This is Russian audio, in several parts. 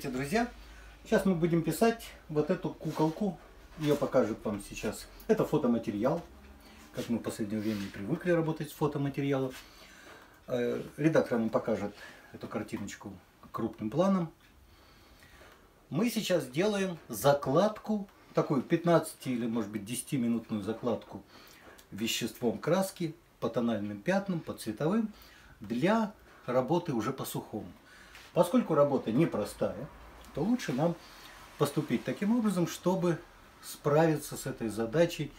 Здравствуйте, друзья! Сейчас мы будем писать вот эту куколку. Ее покажет вам сейчас. Это фотоматериал. Как мы в последнее время привыкли работать с фотоматериалом. Э, редактор нам покажет эту картиночку крупным планом. Мы сейчас делаем закладку, такую 15 или может быть 10 минутную закладку веществом краски по тональным пятнам, по цветовым для работы уже по сухому. Поскольку работа непростая, то лучше нам поступить таким образом, чтобы справиться с этой задачей,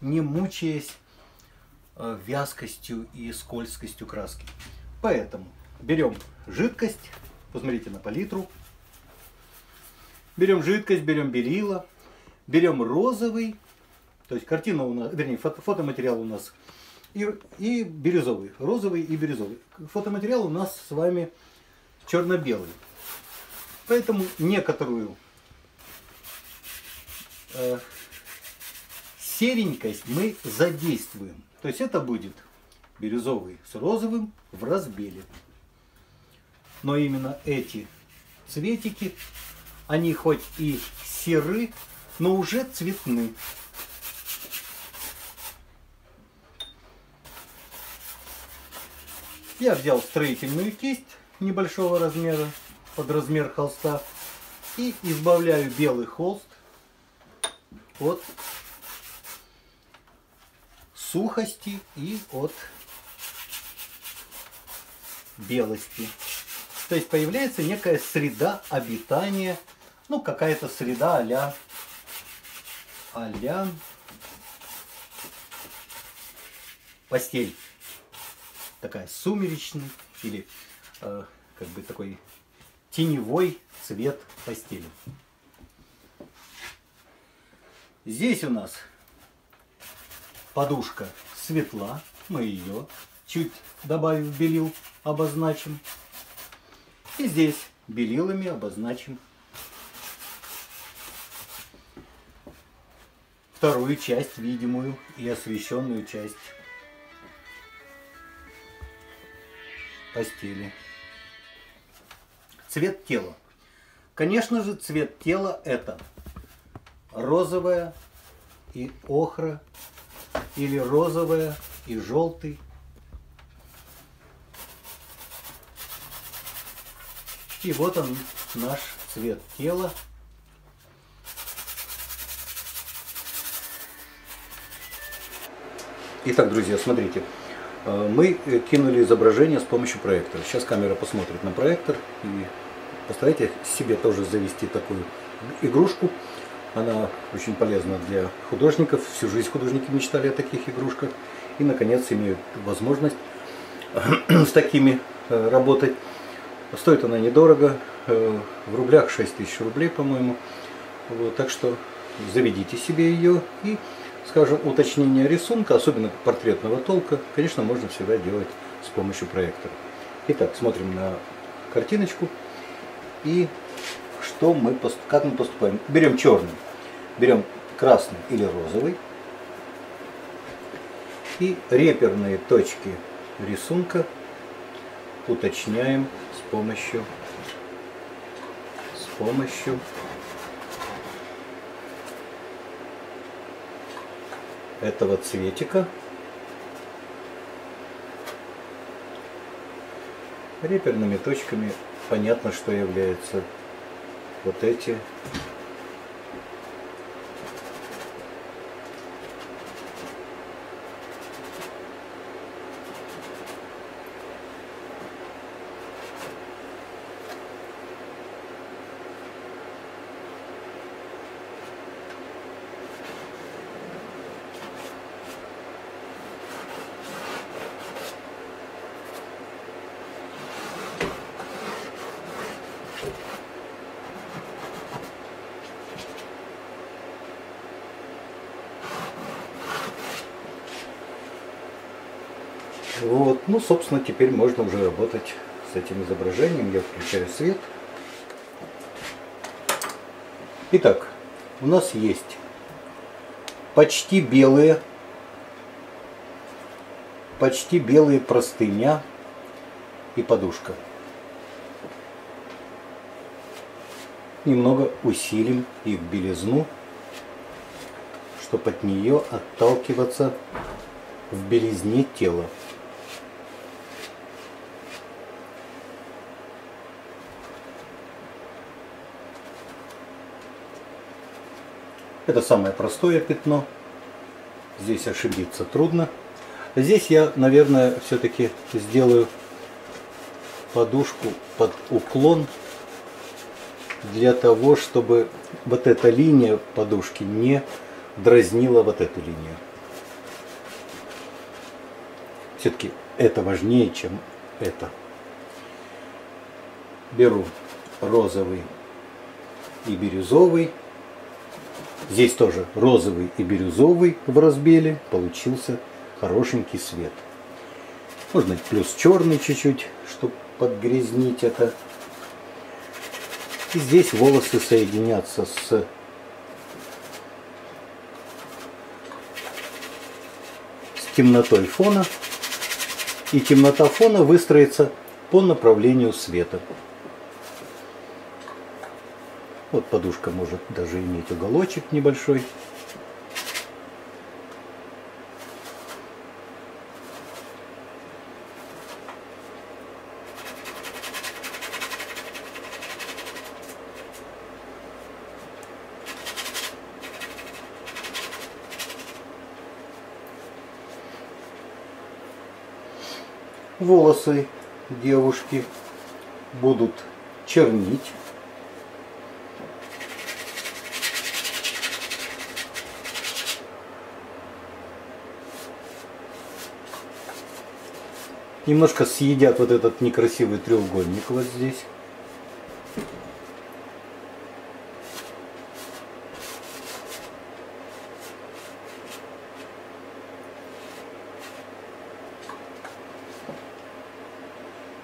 не мучаясь э, вязкостью и скользкостью краски. Поэтому берем жидкость, посмотрите на палитру, берем жидкость, берем белила, берем розовый, то есть картина у нас, вернее, фото, фотоматериал у нас и, и бирюзовый, розовый и бирюзовый. Фотоматериал у нас с вами черно-белый. Поэтому некоторую э, серенькость мы задействуем. То есть это будет бирюзовый с розовым в разбеле. Но именно эти цветики, они хоть и серы, но уже цветны. Я взял строительную кисть небольшого размера, под размер холста. И избавляю белый холст от сухости и от белости. То есть появляется некая среда обитания, ну какая-то среда а-ля а постель. Такая сумеречная или э, как бы такой теневой цвет постели. Здесь у нас подушка светла, мы ее чуть добавив белил, обозначим. И здесь белилами обозначим вторую часть, видимую и освещенную часть постели. Цвет тела. Конечно же, цвет тела это розовая и охра, или розовая и желтый. И вот он, наш цвет тела. Итак, друзья, смотрите. Э, мы кинули изображение с помощью проектора. Сейчас камера посмотрит на проектор и постарайтесь себе тоже завести такую игрушку. Она очень полезна для художников. Всю жизнь художники мечтали о таких игрушках. И, наконец, имеют возможность с такими э, работать. Стоит она недорого. Э, в рублях 6 тысяч рублей, по-моему. Вот, так что заведите себе ее и скажем, уточнение рисунка, особенно портретного толка, конечно, можно всегда делать с помощью проектора. Итак, смотрим на картиночку. И что мы, как мы поступаем? Берем черный, берем красный или розовый. И реперные точки рисунка уточняем с помощью, с помощью этого цветика. Реперными точками понятно, что являются вот эти Вот. Ну, собственно, теперь можно уже работать с этим изображением. Я включаю свет. Итак, у нас есть почти белые, почти белые простыня и подушка. немного усилим их белизну, чтобы от нее отталкиваться в белизне тела. Это самое простое пятно. Здесь ошибиться трудно. Здесь я, наверное, все-таки сделаю подушку под уклон для того, чтобы вот эта линия подушки не дразнила вот эту линию. Все-таки это важнее, чем это. Беру розовый и бирюзовый. Здесь тоже розовый и бирюзовый в разбеле. Получился хорошенький свет. Можно плюс черный чуть-чуть, чтобы подгрязнить это. И здесь волосы соединятся с темнотой фона. И темнота фона выстроится по направлению света. Вот подушка может даже иметь уголочек небольшой. волосы девушки будут чернить. Немножко съедят вот этот некрасивый треугольник вот здесь.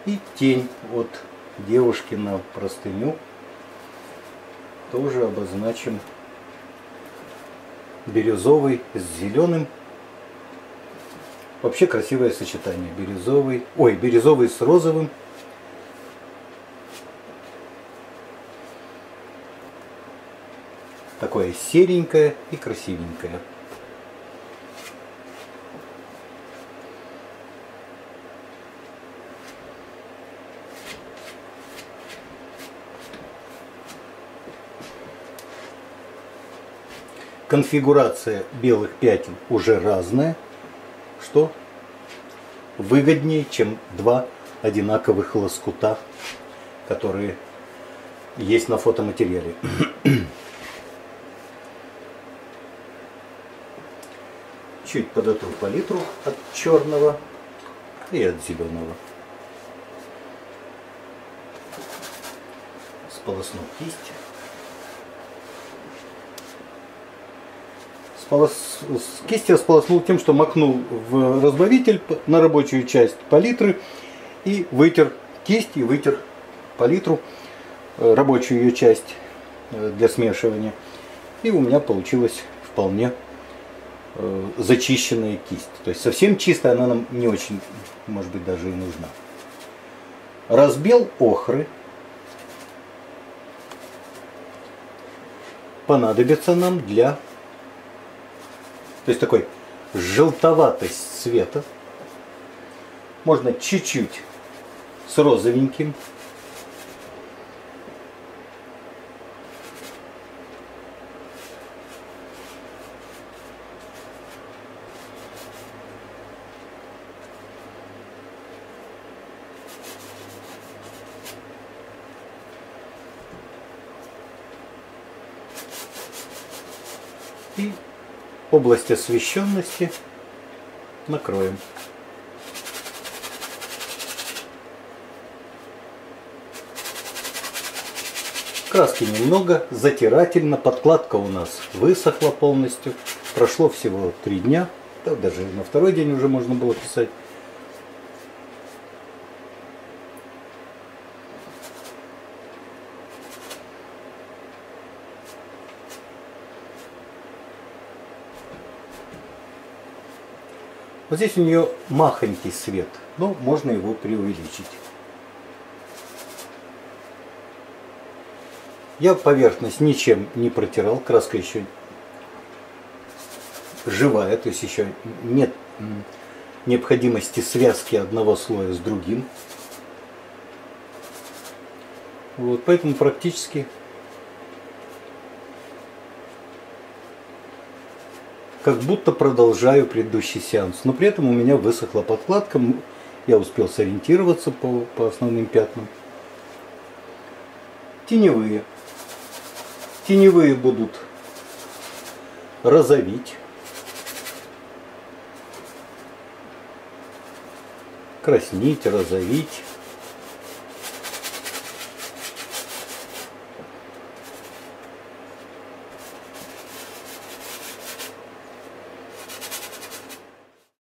И тень от девушки на простыню тоже обозначим бирюзовый с зеленым. Вообще красивое сочетание. Бирюзовый, ой, бирюзовый с розовым. Такое серенькое и красивенькое. конфигурация белых пятен уже разная, что выгоднее, чем два одинаковых лоскута, которые есть на фотоматериале. Чуть подотру палитру от черного и от зеленого. Сполосну кисть. Сполос... Кисть я сполоснул тем, что макнул в разбавитель на рабочую часть палитры и вытер кисть и вытер палитру, э, рабочую ее часть э, для смешивания. И у меня получилась вполне э, зачищенная кисть. То есть совсем чистая она нам не очень, может быть, даже и нужна. Разбел охры. Понадобится нам для то есть такой желтоватость цвета. Можно чуть-чуть с розовеньким. И область освещенности накроем. Краски немного, затирательно, подкладка у нас высохла полностью. Прошло всего три дня, да, даже на второй день уже можно было писать. Вот здесь у нее махонький свет, но можно его преувеличить. Я поверхность ничем не протирал, краска еще живая, то есть еще нет необходимости связки одного слоя с другим. Вот, поэтому практически как будто продолжаю предыдущий сеанс. Но при этом у меня высохла подкладка, я успел сориентироваться по, по основным пятнам. Теневые. Теневые будут розовить. Краснить, розовить.